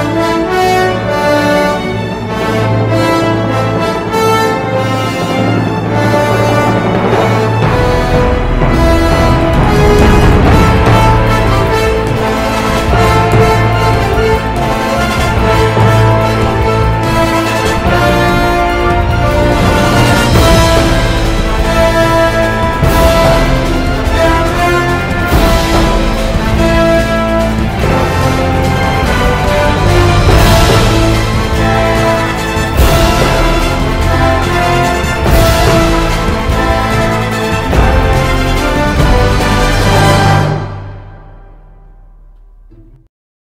na na